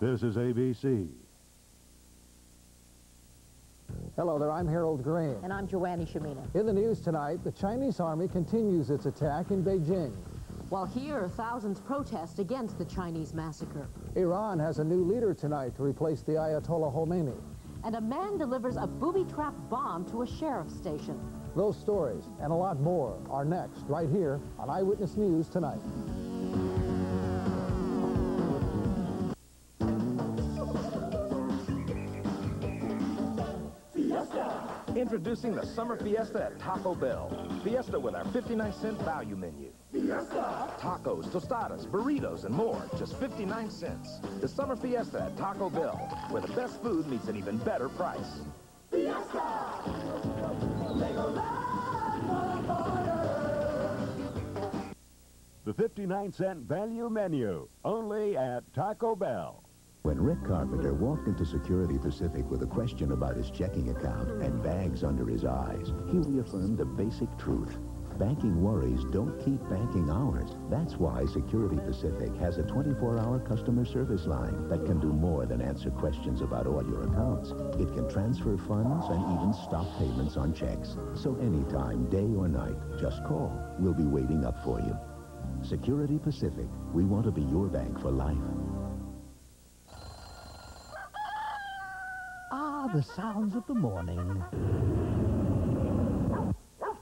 This is ABC. Hello there, I'm Harold Greene. And I'm Joanne Shamina. In the news tonight, the Chinese army continues its attack in Beijing. While here, thousands protest against the Chinese massacre. Iran has a new leader tonight to replace the Ayatollah Khomeini. And a man delivers a booby-trapped bomb to a sheriff's station. Those stories and a lot more are next, right here on Eyewitness News Tonight. Introducing the Summer Fiesta at Taco Bell. Fiesta with our 59 cent value menu. Fiesta! Tacos, tostadas, burritos, and more. Just 59 cents. The Summer Fiesta at Taco Bell, where the best food meets an even better price. Fiesta! The 59 cent value menu, only at Taco Bell. When Rick Carpenter walked into Security Pacific with a question about his checking account and bags under his eyes, he reaffirmed a basic truth. Banking worries don't keep banking hours. That's why Security Pacific has a 24-hour customer service line that can do more than answer questions about all your accounts. It can transfer funds and even stop payments on checks. So anytime, day or night, just call. We'll be waiting up for you. Security Pacific. We want to be your bank for life. Ah, the sounds of the morning.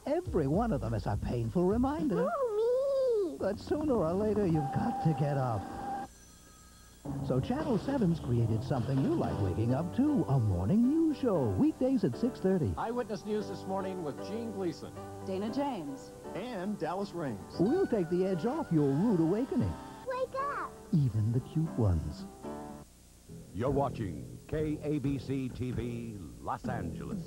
Every one of them is a painful reminder. Oh, me! But sooner or later, you've got to get up. So Channel 7's created something you like waking up to, a morning news show, weekdays at 6.30. Eyewitness News this morning with Gene Gleason. Dana James. And Dallas Raines. We'll take the edge off your rude awakening. Wake up! Even the cute ones. You're watching KABC TV, Los Angeles.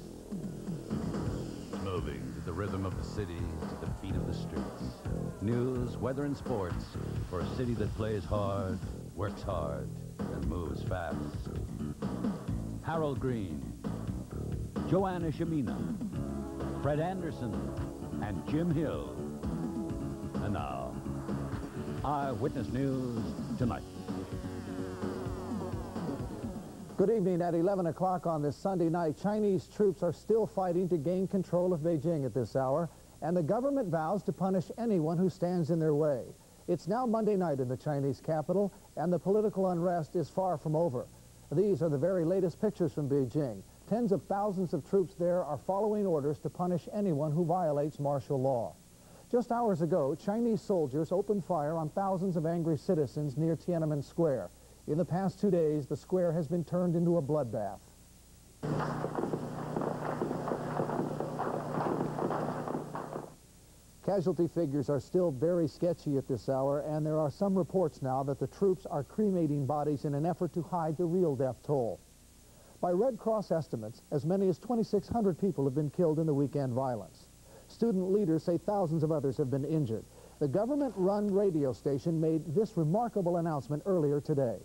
Moving to the rhythm of the city, to the beat of the streets. News, weather, and sports for a city that plays hard, works hard, and moves fast. Harold Greene, Joanna Shamina, Fred Anderson, and Jim Hill. And now, Eyewitness News Tonight. Good evening. At 11 o'clock on this Sunday night, Chinese troops are still fighting to gain control of Beijing at this hour, and the government vows to punish anyone who stands in their way. It's now Monday night in the Chinese capital, and the political unrest is far from over. These are the very latest pictures from Beijing. Tens of thousands of troops there are following orders to punish anyone who violates martial law. Just hours ago, Chinese soldiers opened fire on thousands of angry citizens near Tiananmen Square. In the past two days, the square has been turned into a bloodbath. Casualty figures are still very sketchy at this hour, and there are some reports now that the troops are cremating bodies in an effort to hide the real death toll. By Red Cross estimates, as many as 2,600 people have been killed in the weekend violence. Student leaders say thousands of others have been injured. The government-run radio station made this remarkable announcement earlier today.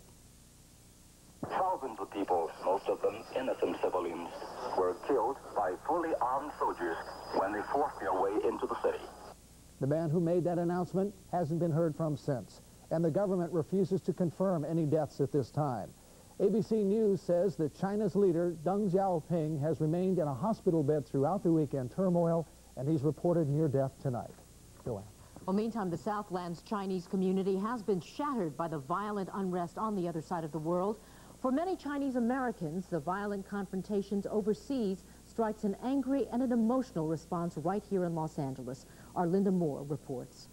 Thousands of people, most of them innocent civilians, were killed by fully armed soldiers when they forced their way into the city. The man who made that announcement hasn't been heard from since, and the government refuses to confirm any deaths at this time. ABC News says that China's leader, Deng Xiaoping, has remained in a hospital bed throughout the weekend turmoil, and he's reported near death tonight. Joanne. Well, meantime, the Southland's Chinese community has been shattered by the violent unrest on the other side of the world. For many Chinese Americans, the violent confrontations overseas strikes an angry and an emotional response right here in Los Angeles. Our Linda Moore reports.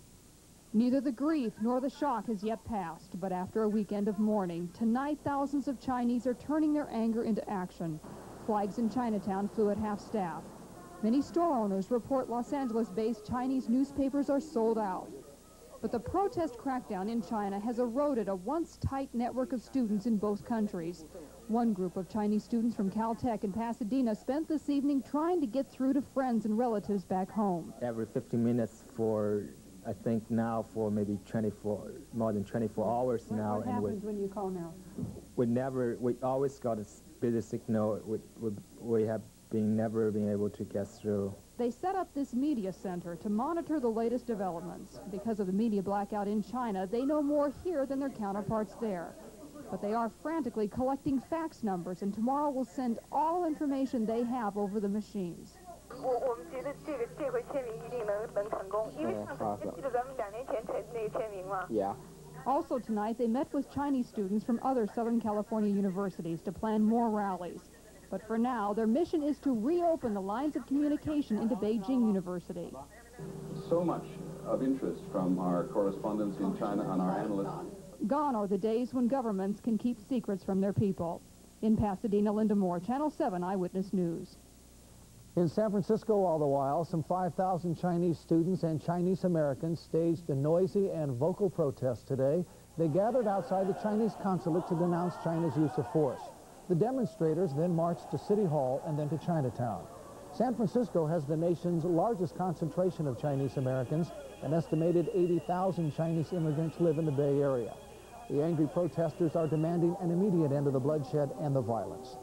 Neither the grief nor the shock has yet passed, but after a weekend of mourning, tonight thousands of Chinese are turning their anger into action. Flags in Chinatown flew at half-staff. Many store owners report Los Angeles-based Chinese newspapers are sold out. But the protest crackdown in China has eroded a once tight network of students in both countries. One group of Chinese students from Caltech in Pasadena spent this evening trying to get through to friends and relatives back home. Every 15 minutes for, I think now for maybe 24, more than 24 hours what, now. What and happens when you call now? We never, we always got a busy signal. We, we, we have been never been able to get through. They set up this media center to monitor the latest developments. Because of the media blackout in China, they know more here than their counterparts there. But they are frantically collecting fax numbers, and tomorrow will send all information they have over the machines. Yeah. Also tonight, they met with Chinese students from other Southern California universities to plan more rallies. But for now, their mission is to reopen the lines of communication into Beijing University. So much of interest from our correspondents in China and our analysts. Gone are the days when governments can keep secrets from their people. In Pasadena, Linda Moore, Channel 7 Eyewitness News. In San Francisco, all the while, some 5,000 Chinese students and Chinese Americans staged a noisy and vocal protest today. They gathered outside the Chinese consulate to denounce China's use of force. The demonstrators then marched to City Hall and then to Chinatown. San Francisco has the nation's largest concentration of Chinese Americans. An estimated 80,000 Chinese immigrants live in the Bay Area. The angry protesters are demanding an immediate end to the bloodshed and the violence.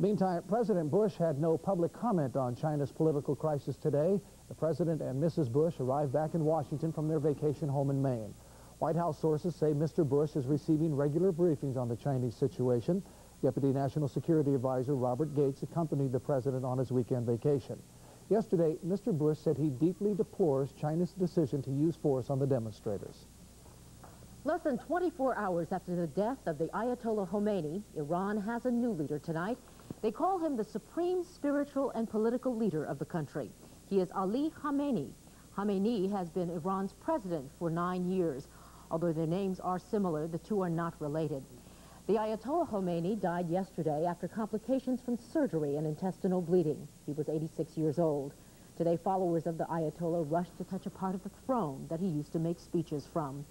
Meantime, President Bush had no public comment on China's political crisis today. The President and Mrs. Bush arrived back in Washington from their vacation home in Maine. White House sources say Mr. Bush is receiving regular briefings on the Chinese situation. Deputy National Security Advisor Robert Gates accompanied the President on his weekend vacation. Yesterday, Mr. Bush said he deeply deplores China's decision to use force on the demonstrators. Less than 24 hours after the death of the Ayatollah Khomeini, Iran has a new leader tonight. They call him the supreme spiritual and political leader of the country. He is Ali Khamenei. Khamenei has been Iran's president for nine years. Although their names are similar, the two are not related. The Ayatollah Khomeini died yesterday after complications from surgery and intestinal bleeding. He was 86 years old. Today, followers of the Ayatollah rushed to touch a part of the throne that he used to make speeches from.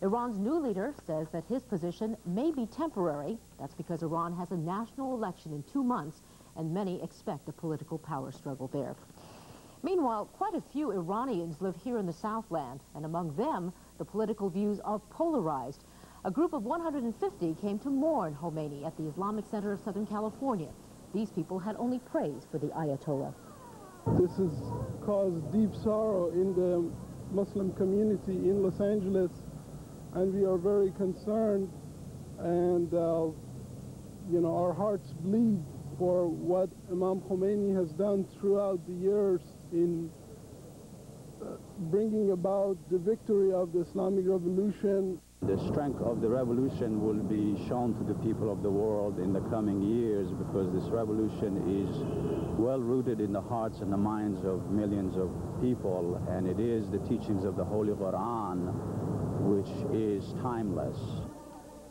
Iran's new leader says that his position may be temporary. That's because Iran has a national election in two months, and many expect a political power struggle there. Meanwhile, quite a few Iranians live here in the Southland, and among them, the political views are polarized. A group of 150 came to mourn Khomeini at the Islamic Center of Southern California. These people had only praise for the Ayatollah. This has caused deep sorrow in the Muslim community in Los Angeles, and we are very concerned, and, uh, you know, our hearts bleed for what Imam Khomeini has done throughout the years in uh, bringing about the victory of the Islamic Revolution. The strength of the revolution will be shown to the people of the world in the coming years because this revolution is well rooted in the hearts and the minds of millions of people and it is the teachings of the Holy Quran which is timeless.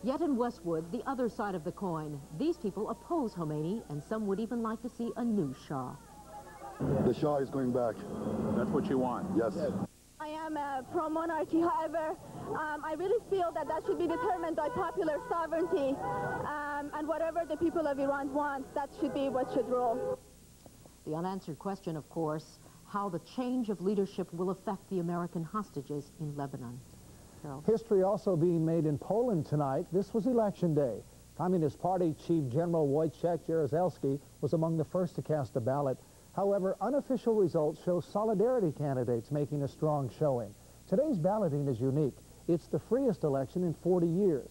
Yet in Westwood, the other side of the coin, these people oppose Khomeini and some would even like to see a new Shah. The Shah is going back. That's what you want? Yes. I am uh, pro-monarchy, however, um, I really feel that that should be determined by popular sovereignty, um, and whatever the people of Iran want, that should be what should rule. The unanswered question, of course, how the change of leadership will affect the American hostages in Lebanon. Carol. History also being made in Poland tonight. This was election day. Communist Party Chief General Wojciech Jaruzelski was among the first to cast a ballot. However, unofficial results show Solidarity candidates making a strong showing. Today's balloting is unique. It's the freest election in 40 years.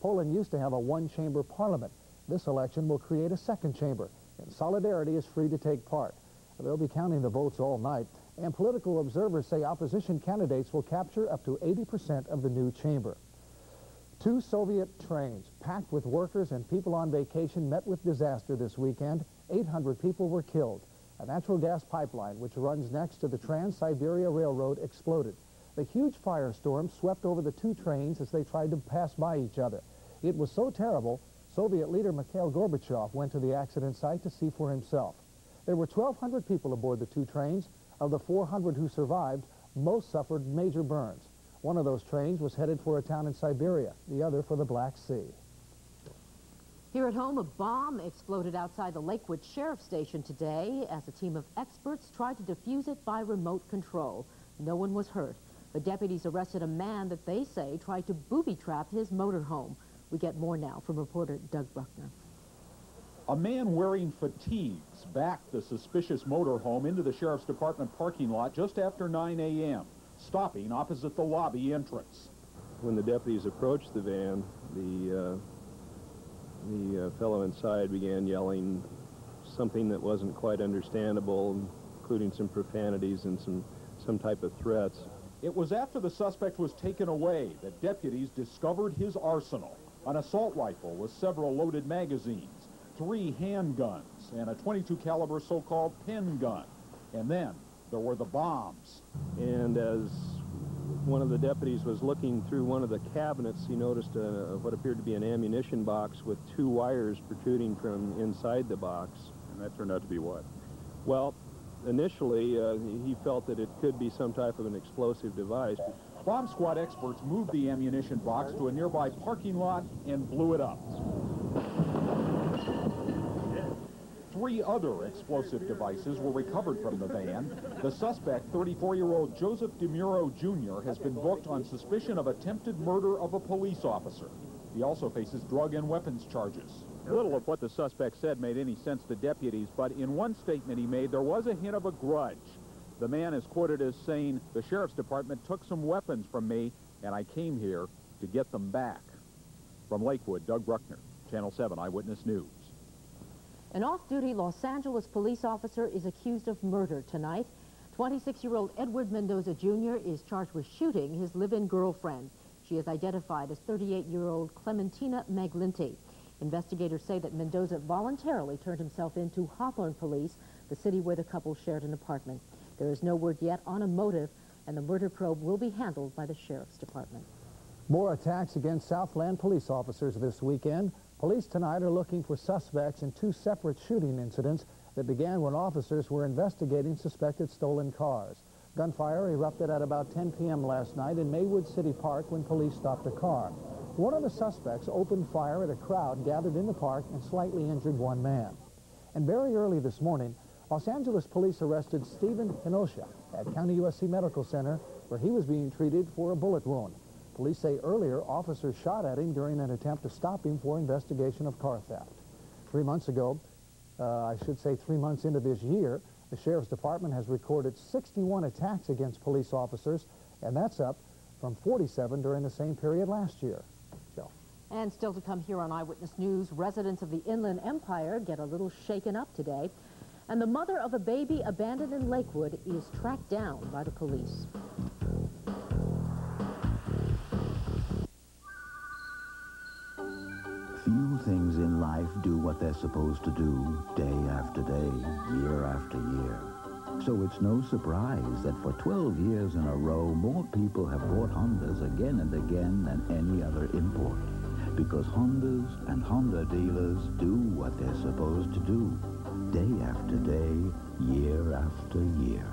Poland used to have a one-chamber parliament. This election will create a second chamber, and Solidarity is free to take part. They'll be counting the votes all night, and political observers say opposition candidates will capture up to 80% of the new chamber. Two Soviet trains packed with workers and people on vacation met with disaster this weekend. 800 people were killed. A natural gas pipeline, which runs next to the Trans-Siberia Railroad, exploded. The huge firestorm swept over the two trains as they tried to pass by each other. It was so terrible, Soviet leader Mikhail Gorbachev went to the accident site to see for himself. There were 1,200 people aboard the two trains. Of the 400 who survived, most suffered major burns. One of those trains was headed for a town in Siberia, the other for the Black Sea. Here at home, a bomb exploded outside the Lakewood Sheriff Station today as a team of experts tried to defuse it by remote control. No one was hurt, but deputies arrested a man that they say tried to booby-trap his motorhome. We get more now from reporter Doug Bruckner. A man wearing fatigues backed the suspicious motorhome into the Sheriff's Department parking lot just after 9 a.m., stopping opposite the lobby entrance. When the deputies approached the van, the uh, the uh, fellow inside began yelling something that wasn't quite understandable, including some profanities and some, some type of threats. It was after the suspect was taken away that deputies discovered his arsenal. An assault rifle with several loaded magazines, three handguns, and a 22 caliber so-called pen gun. And then there were the bombs. And as one of the deputies was looking through one of the cabinets, he noticed a, what appeared to be an ammunition box with two wires protruding from inside the box. And that turned out to be what? Well, initially, uh, he felt that it could be some type of an explosive device. Bomb squad experts moved the ammunition box to a nearby parking lot and blew it up. Three other explosive devices were recovered from the van. The suspect, 34-year-old Joseph DeMuro Jr., has been booked on suspicion of attempted murder of a police officer. He also faces drug and weapons charges. Little of what the suspect said made any sense to deputies, but in one statement he made, there was a hint of a grudge. The man is quoted as saying, the sheriff's department took some weapons from me, and I came here to get them back. From Lakewood, Doug Bruckner, Channel 7 Eyewitness News. An off-duty Los Angeles police officer is accused of murder tonight. 26-year-old Edward Mendoza Jr. is charged with shooting his live-in girlfriend. She is identified as 38-year-old Clementina Maglinte. Investigators say that Mendoza voluntarily turned himself in to Hawthorne Police, the city where the couple shared an apartment. There is no word yet on a motive, and the murder probe will be handled by the Sheriff's Department. More attacks against Southland police officers this weekend. Police tonight are looking for suspects in two separate shooting incidents that began when officers were investigating suspected stolen cars. Gunfire erupted at about 10 p.m. last night in Maywood City Park when police stopped a car. One of the suspects opened fire at a crowd gathered in the park and slightly injured one man. And very early this morning, Los Angeles police arrested Stephen Kenosha at County USC Medical Center where he was being treated for a bullet wound. Police say earlier officers shot at him during an attempt to stop him for investigation of car theft. Three months ago, uh, I should say three months into this year, the Sheriff's Department has recorded 61 attacks against police officers, and that's up from 47 during the same period last year. Joe. And still to come here on Eyewitness News, residents of the Inland Empire get a little shaken up today. And the mother of a baby abandoned in Lakewood is tracked down by the police. Life do what they're supposed to do day after day, year after year. So it's no surprise that for 12 years in a row, more people have bought Hondas again and again than any other import. Because Hondas and Honda dealers do what they're supposed to do, day after day, year after year.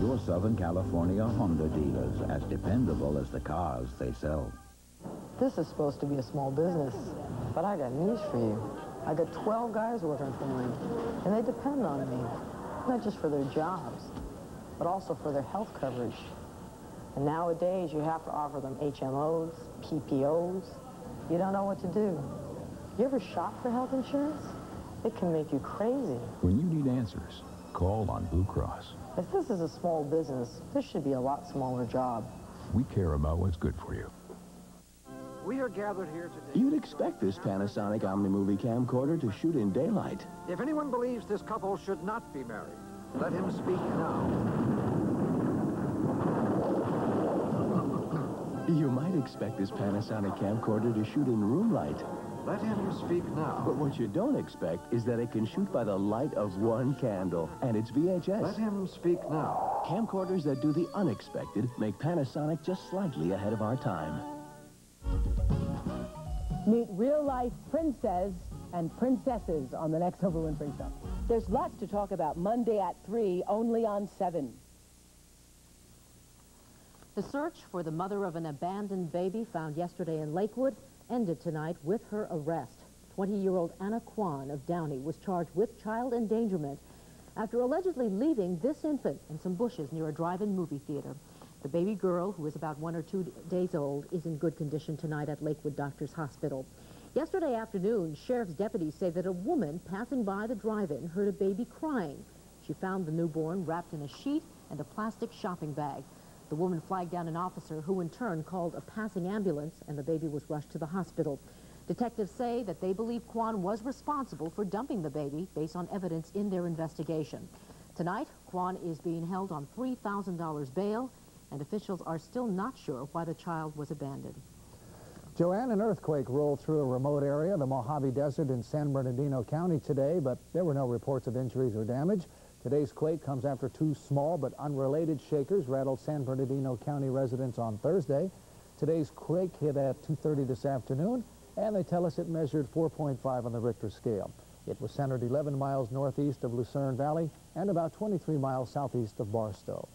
Your Southern California Honda dealers, as dependable as the cars they sell. This is supposed to be a small business, but I got news for you. I got 12 guys working for me, and they depend on me, not just for their jobs, but also for their health coverage. And nowadays, you have to offer them HMOs, PPOs. You don't know what to do. You ever shop for health insurance? It can make you crazy. When you need answers, call on Blue Cross. If this is a small business, this should be a lot smaller job. We care about what's good for you. We are gathered here today. You'd expect this Panasonic OmniMovie camcorder to shoot in daylight. If anyone believes this couple should not be married, let him speak now. You might expect this Panasonic camcorder to shoot in room light. Let him speak now. But what you don't expect is that it can shoot by the light of one candle, and it's VHS. Let him speak now. Camcorders that do the unexpected make Panasonic just slightly ahead of our time. Meet real-life princes and princesses on the next Oprah Winfrey Show. There's lots to talk about Monday at 3, only on 7. The search for the mother of an abandoned baby found yesterday in Lakewood ended tonight with her arrest. 20-year-old Anna Kwan of Downey was charged with child endangerment after allegedly leaving this infant in some bushes near a drive-in movie theater. The baby girl, who is about one or two days old, is in good condition tonight at Lakewood Doctors Hospital. Yesterday afternoon, sheriff's deputies say that a woman passing by the drive-in heard a baby crying. She found the newborn wrapped in a sheet and a plastic shopping bag. The woman flagged down an officer who in turn called a passing ambulance and the baby was rushed to the hospital. Detectives say that they believe Kwan was responsible for dumping the baby based on evidence in their investigation. Tonight, Kwan is being held on $3,000 bail, and officials are still not sure why the child was abandoned. Joanne, an earthquake rolled through a remote area, the Mojave Desert in San Bernardino County today, but there were no reports of injuries or damage. Today's quake comes after two small but unrelated shakers rattled San Bernardino County residents on Thursday. Today's quake hit at 2.30 this afternoon, and they tell us it measured 4.5 on the Richter scale. It was centered 11 miles northeast of Lucerne Valley and about 23 miles southeast of Barstow.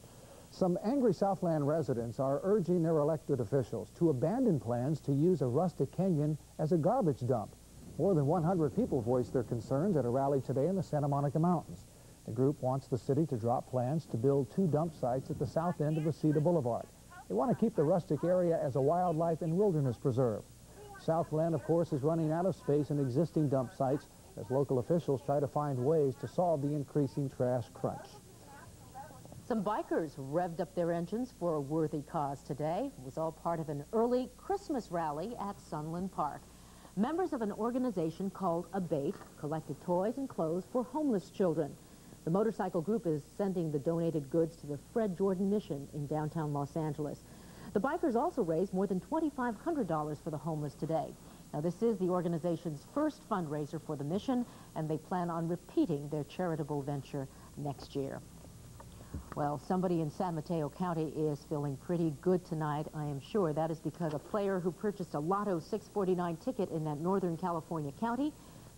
Some angry Southland residents are urging their elected officials to abandon plans to use a rustic canyon as a garbage dump. More than 100 people voiced their concerns at a rally today in the Santa Monica Mountains. The group wants the city to drop plans to build two dump sites at the south end of Reseda Boulevard. They want to keep the rustic area as a wildlife and wilderness preserve. Southland, of course, is running out of space in existing dump sites as local officials try to find ways to solve the increasing trash crunch. Some bikers revved up their engines for a worthy cause today. It was all part of an early Christmas rally at Sunland Park. Members of an organization called Abate collected toys and clothes for homeless children. The motorcycle group is sending the donated goods to the Fred Jordan Mission in downtown Los Angeles. The bikers also raised more than $2,500 for the homeless today. Now, this is the organization's first fundraiser for the mission, and they plan on repeating their charitable venture next year. Well, somebody in San Mateo County is feeling pretty good tonight, I am sure. That is because a player who purchased a Lotto 649 ticket in that Northern California county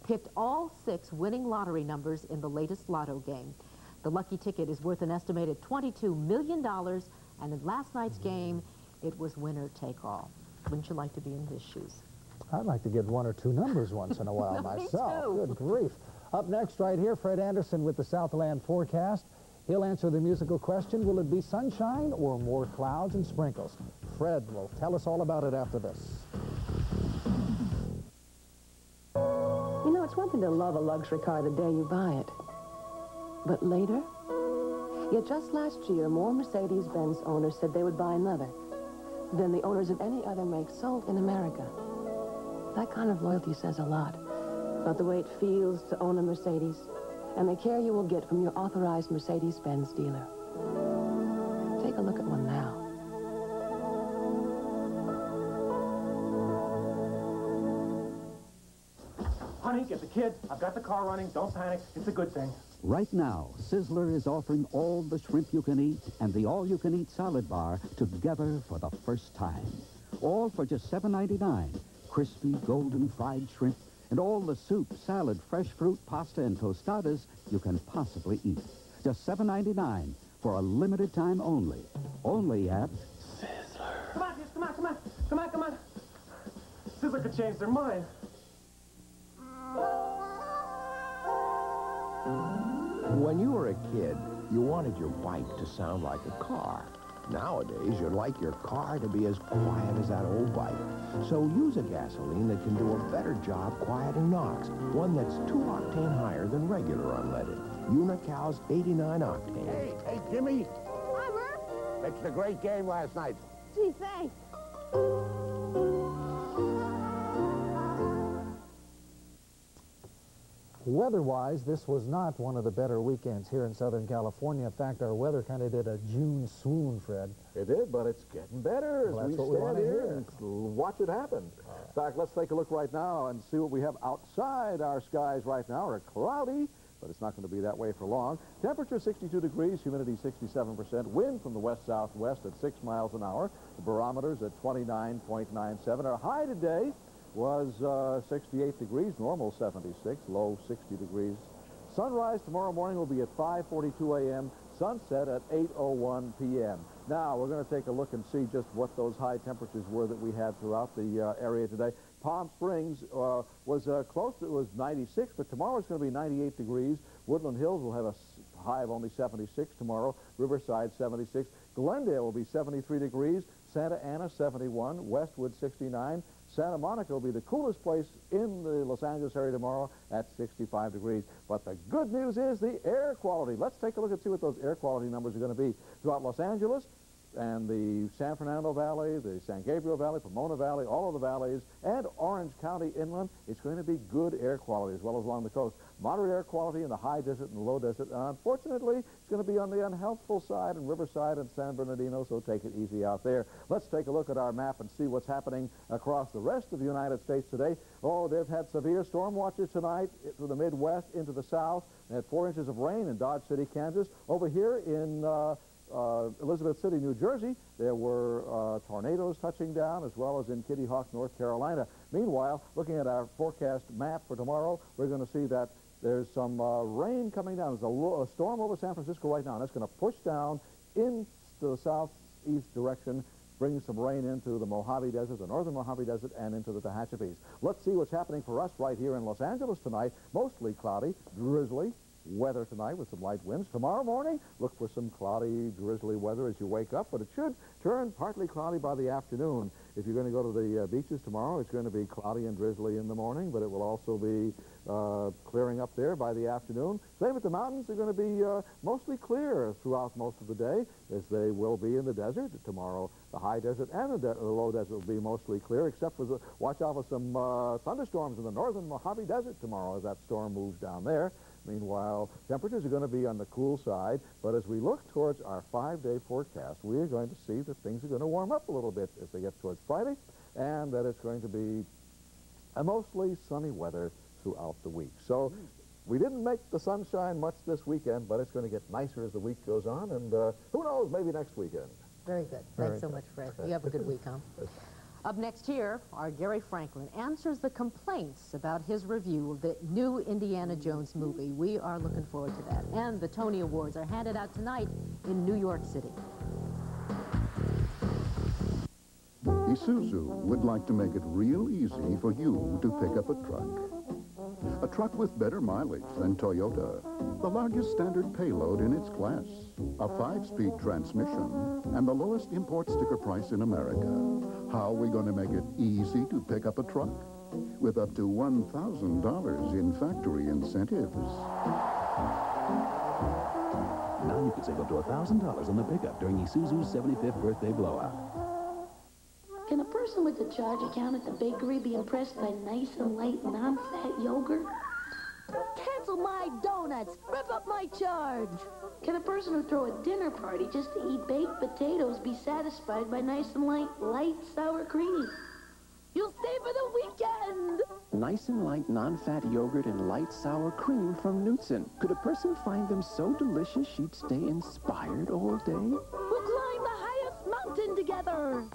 picked all six winning lottery numbers in the latest Lotto game. The lucky ticket is worth an estimated $22 million, and in last night's mm-hmm. game, it was winner take all. Wouldn't you like to be in his shoes? I'd like to get one or two numbers once in a while myself. Good grief. Up next right here, Fred Anderson with the Southland forecast. He'll answer the musical question, will it be sunshine or more clouds and sprinkles? Fred will tell us all about it after this. You know, it's one thing to love a luxury car the day you buy it. But later? Yet just last year, more Mercedes-Benz owners said they would buy another than the owners of any other make sold in America. That kind of loyalty says a lot about the way it feels to own a Mercedes and the care you will get from your authorized Mercedes-Benz dealer. Take a look at one now. Honey, get the kids. I've got the car running. Don't panic. It's a good thing. Right now, Sizzler is offering all the shrimp you can eat and the all-you-can-eat salad bar together for the first time. All for just $7.99. Crispy, golden fried shrimp and all the soup, salad, fresh fruit, pasta, and tostadas you can possibly eat. Just $7.99 for a limited time only. Only at Sizzler. Come on, kids. Come on, come on. Come on, come on. Sizzler could change their mind. When you were a kid, you wanted your bike to sound like a car. Nowadays, you'd like your car to be as quiet as that old bike. So use a gasoline that can do a better job quieting knocks, one that's two octane higher than regular unleaded. Unocal's 89 octane. Hey, hey, Jimmy. It's a great game last night. Gee, thanks. Weather-wise, this was not one of the better weekends here in Southern California. In fact, our weather kind of did a June swoon, Fred. It did, but it's getting better as Well, we what we stand wanna here and watch it happen. In fact, let's take a look right now and see what we have outside. Our skies right now are cloudy, but it's not going to be that way for long. Temperature 62 degrees, humidity 67%, wind from the west-southwest at 6 miles an hour. The barometer's at 29.97. Our high today was uh, 68 degrees, normal 76, low 60 degrees. Sunrise tomorrow morning will be at 5.42 a.m., sunset at 8.01 p.m. Now, we're going to take a look and see just what those high temperatures were that we had throughout the uh, area today. Palm Springs uh, was uh, close, it was 96, but tomorrow it's going to be 98 degrees. Woodland Hills will have a high of only 76 tomorrow. Riverside 76. Glendale will be 73 degrees. Santa Ana 71. Westwood 69. Santa Monica will be the coolest place in the Los Angeles area tomorrow at 65 degrees. But the good news is the air quality. Let's take a look and see what those air quality numbers are going to be. Throughout Los Angeles, and the San Fernando Valley, the San Gabriel Valley, Pomona Valley, all of the valleys, and Orange County inland, it's going to be good air quality as well as along the coast. Moderate air quality in the high desert and the low desert. And unfortunately, it's going to be on the unhealthful side in Riverside and San Bernardino, so take it easy out there. Let's take a look at our map and see what's happening across the rest of the United States today. Oh, they've had severe storm watches tonight through the Midwest into the south. They had four inches of rain in Dodge City, Kansas. Over here in uh, uh, Elizabeth City, New Jersey, there were uh, tornadoes touching down, as well as in Kitty Hawk, North Carolina. Meanwhile, looking at our forecast map for tomorrow, we're going to see that there's some uh, rain coming down. There's a, a, storm over San Francisco right now, and that's going to push down into the southeast direction, bring some rain into the Mojave Desert, the northern Mojave Desert, and into the Tehachapis. Let's see what's happening for us right here in Los Angeles tonight. Mostly cloudy, drizzly, weather tonight with some light winds. Tomorrow morning, look for some cloudy, drizzly weather as you wake up, but it should turn partly cloudy by the afternoon. If you're going to go to the uh, beaches tomorrow, it's going to be cloudy and drizzly in the morning, but it will also be uh, clearing up there by the afternoon. Same with the mountains. They're going to be uh, mostly clear throughout most of the day, as they will be in the desert. Tomorrow, the high desert and the, de the low desert will be mostly clear, except for the, watch out for some uh, thunderstorms in the northern Mojave Desert tomorrow as that storm moves down there. Meanwhile, temperatures are going to be on the cool side, but as we look towards our five-day forecast, we are going to see that things are going to warm up a little bit as they get towards Friday, and that it's going to be a mostly sunny weather throughout the week. So we didn't make the sunshine much this weekend, but it's going to get nicer as the week goes on, and uh, who knows, maybe next weekend. Very good. Thanks Very so good. much, Fred. You have a good week, huh? Up next here, our Gary Franklin answers the complaints about his review of the new Indiana Jones movie. We are looking forward to that. And the Tony Awards are handed out tonight in New York City. Isuzu would like to make it real easy for you to pick up a truck. A truck with better mileage than Toyota, the largest standard payload in its class, a five-speed transmission, and the lowest import sticker price in America. How are we going to make it easy to pick up a truck? With up to $1,000 in factory incentives. Now you can save up to $1,000 on the pickup during Isuzu's 75th birthday blowout. Can a person with a charge account at the bakery be impressed by nice and light non-fat yogurt? Cancel my donuts! Rip up my charge! Can a person who throw a dinner party just to eat baked potatoes be satisfied by nice and light, light sour cream? You'll stay for the weekend! Nice and light non-fat yogurt and light sour cream from Knudsen. Could a person find them so delicious she'd stay inspired all day? We'll climb the highest mountain together!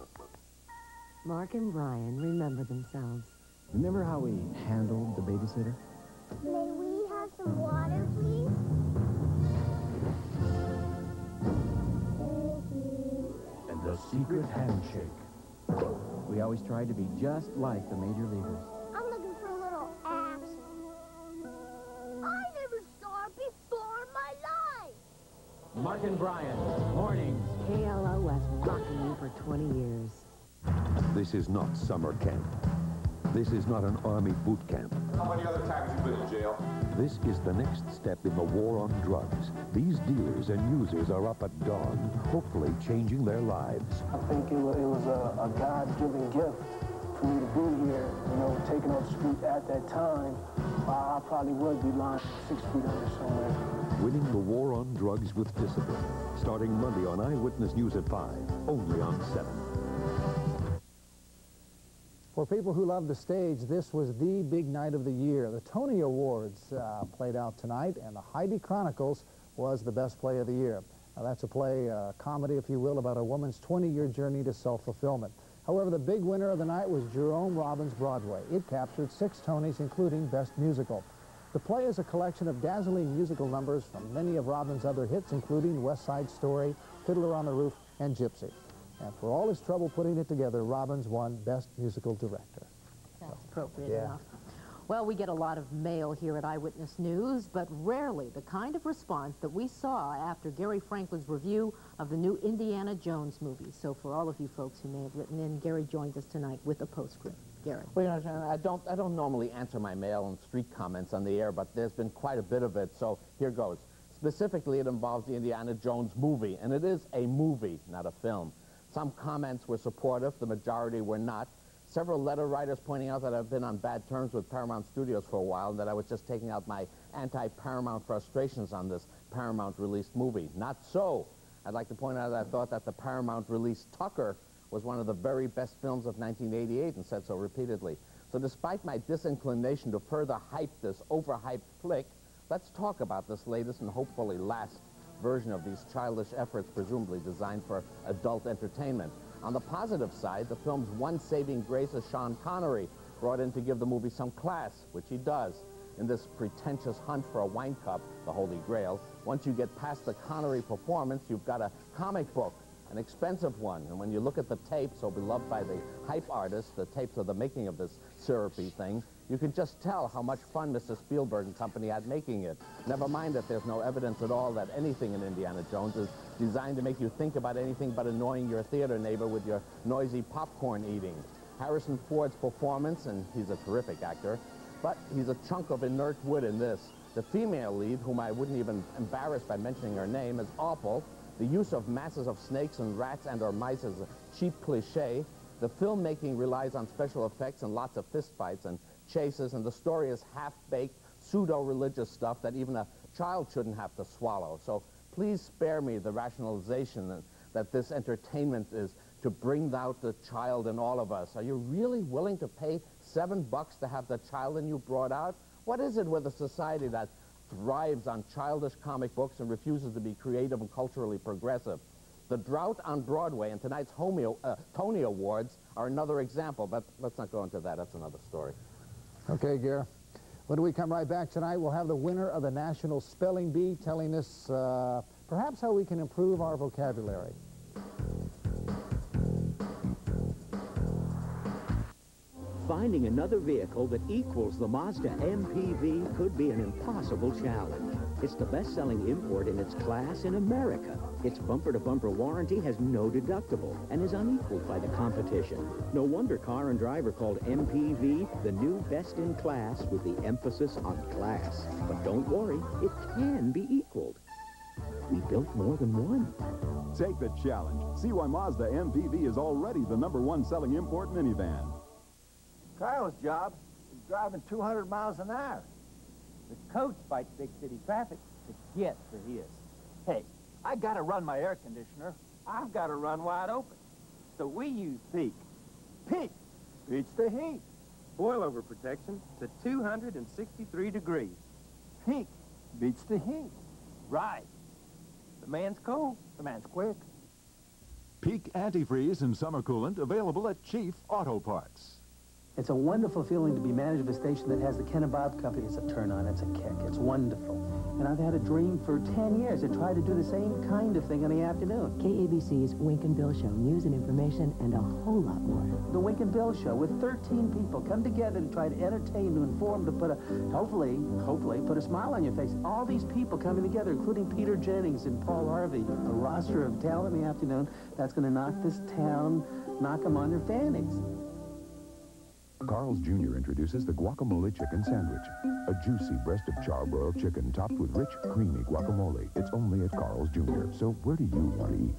Mark and Brian remember themselves. Remember how we handled the babysitter? May we have some water, please? And the secret handshake. We always tried to be just like the major leaguers. I'm looking for a little action. I never saw it before in my life. Mark and Brian, mornings. KLOS rocking you for 20 years. This is not summer camp. This is not an army boot camp. How many other times you been in jail? This is the next step in the war on drugs. These dealers and users are up at dawn, hopefully changing their lives. I think it was, it was a, a God-given gift for me to be here. You know, taking off the street at that time, I, I probably would be lying six feet under somewhere. Winning the war on drugs with discipline. Starting Monday on Eyewitness News at 5, only on 7. For people who love the stage, this was the big night of the year. The Tony Awards uh, played out tonight, and the Heidi Chronicles was the best play of the year. Now, that's a play, uh, comedy, if you will, about a woman's 20-year journey to self-fulfillment. However, the big winner of the night was Jerome Robbins' Broadway. It captured six Tonys, including Best Musical. The play is a collection of dazzling musical numbers from many of Robbins' other hits, including West Side Story, Fiddler on the Roof, and Gypsy. And for all his trouble putting it together, Robbins won Best Musical Director. That's appropriate Yeah. enough. Well, we get a lot of mail here at Eyewitness News, but rarely the kind of response that we saw after Gary Franklin's review of the new Indiana Jones movie. So for all of you folks who may have written in, Gary joins us tonight with a postscript. Gary. Well, you know, I don't, I don't normally answer my mail and street comments on the air, but there's been quite a bit of it, so here goes. Specifically, it involves the Indiana Jones movie, and it is a movie, not a film. Some comments were supportive, the majority were not. Several letter writers pointing out that I've been on bad terms with Paramount Studios for a while and that I was just taking out my anti-Paramount frustrations on this Paramount-released movie. Not so. I'd like to point out that I thought that the Paramount-released Tucker was one of the very best films of 1988 and said so repeatedly. So despite my disinclination to further hype this overhyped flick, let's talk about this latest and hopefully last version of these childish efforts presumably designed for adult entertainment. On the positive side, the film's one saving grace is Sean Connery, brought in to give the movie some class, which he does. In this pretentious hunt for a wine cup, the Holy Grail, once you get past the Connery performance, you've got a comic book, an expensive one. And when you look at the tapes, so beloved by the hype artists, the tapes of the making of this syrupy thing, you can just tell how much fun Mr. Spielberg and company had making it. Never mind that there's no evidence at all that anything in Indiana Jones is designed to make you think about anything but annoying your theater neighbor with your noisy popcorn eating. Harrison Ford's performance, and he's a terrific actor, but he's a chunk of inert wood in this. The female lead, whom I wouldn't even embarrass by mentioning her name, is awful. The use of masses of snakes and rats and or mice is a cheap cliche. The filmmaking relies on special effects and lots of fistfights and chases, and the story is half-baked, pseudo-religious stuff that even a child shouldn't have to swallow. So please spare me the rationalization that, that this entertainment is to bring out the child in all of us. Are you really willing to pay seven bucks to have the child in you brought out? What is it with a society that thrives on childish comic books and refuses to be creative and culturally progressive? The drought on Broadway and tonight's Homeo, uh, Tony Awards are another example, but let's not go into that. That's another story. Okay, Gare. When we come right back tonight, we'll have the winner of the National Spelling Bee telling us uh, perhaps how we can improve our vocabulary. Finding another vehicle that equals the Mazda MPV could be an impossible challenge. It's the best-selling import in its class in America. Its bumper-to-bumper warranty has no deductible and is unequaled by the competition. No wonder Car and Driver called MPV the new best-in-class with the emphasis on class. But don't worry, it can be equaled. We built more than one. Take the challenge. See why Mazda MPV is already the number one selling import minivan. Carl's job is driving 200 miles an hour. The coach fights big city traffic to get for his. Hey, I gotta run my air conditioner. I've gotta run wide open. So we use Peak. Peak beats the heat. Boilover protection to 263 degrees. Peak beats the heat. Right. The man's cold, the man's quick. Peak antifreeze and summer coolant available at Chief Auto Parts. It's a wonderful feeling to be manager of a station that has the Ken and Bob Company as a turn on. It's a kick. It's wonderful. And I've had a dream for 10 years to try to do the same kind of thing in the afternoon. KABC's Wink and Bill Show. News and information and a whole lot more. The Wink and Bill Show with 13 people come together to try to entertain, to inform, to put a, hopefully, hopefully, put a smile on your face. All these people coming together, including Peter Jennings and Paul Harvey, a roster of talent in the afternoon that's going to knock this town, knock them on their fannies. Carl's Jr. introduces the guacamole chicken sandwich. A juicy breast of charbroiled chicken topped with rich, creamy guacamole. It's only at Carl's Jr. So where do you want to eat?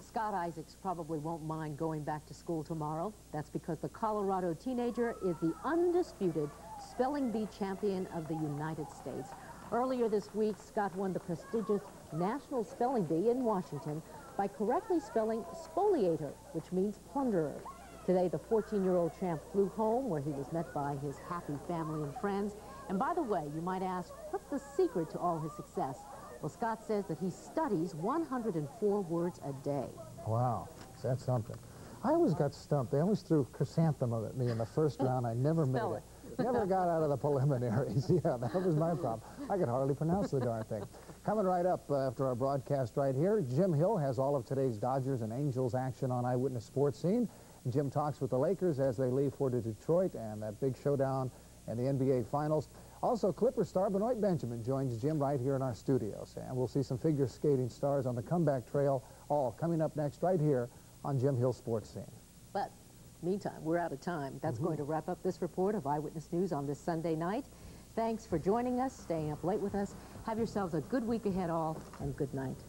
Scott Isaacs probably won't mind going back to school tomorrow. That's because the Colorado teenager is the undisputed spelling bee champion of the United States. Earlier this week, Scott won the prestigious National Spelling Bee in Washington by correctly spelling spoliator, which means plunderer. Today, the 14-year-old champ flew home where he was met by his happy family and friends. And by the way, you might ask, what's the secret to all his success? Well, Scott says that he studies 104 words a day. Wow, that's something? I always got stumped. They always threw chrysanthemum at me in the first round. I never made it. Never got out of the preliminaries. yeah, that was my problem. I could hardly pronounce the darn thing. Coming right up uh, after our broadcast right here, Jim Hill has all of today's Dodgers and Angels action on Eyewitness Sports Scene. Jim talks with the Lakers as they leave for Detroit and that big showdown in the NBA Finals. Also, Clipper star Benoit Benjamin joins Jim right here in our studios. And we'll see some figure skating stars on the comeback trail, all coming up next right here on Jim Hill Sports Scene. But meantime, we're out of time. That's mm -hmm. going to wrap up this report of Eyewitness News on this Sunday night. Thanks for joining us, staying up late with us. Have yourselves a good week ahead all, and good night.